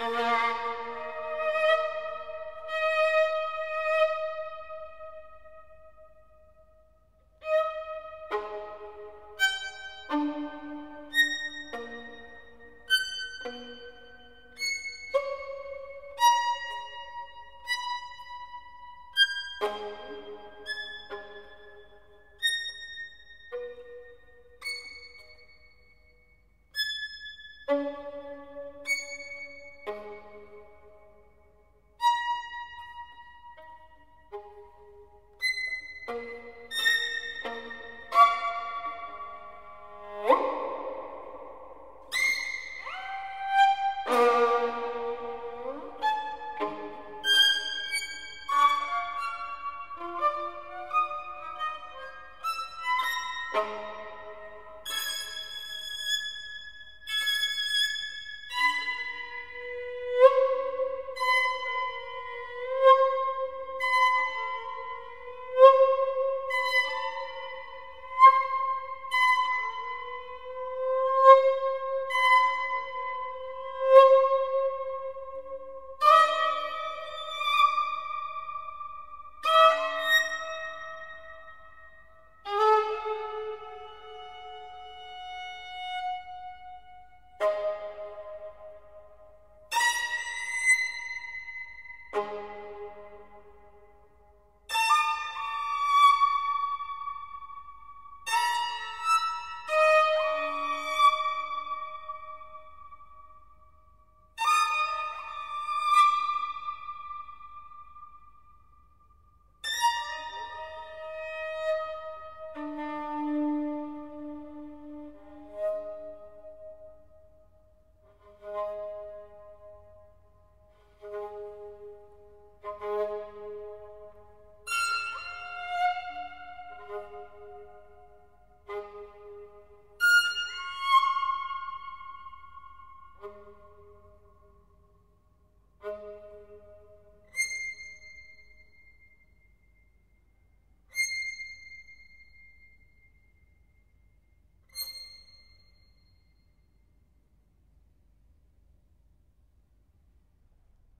Yeah.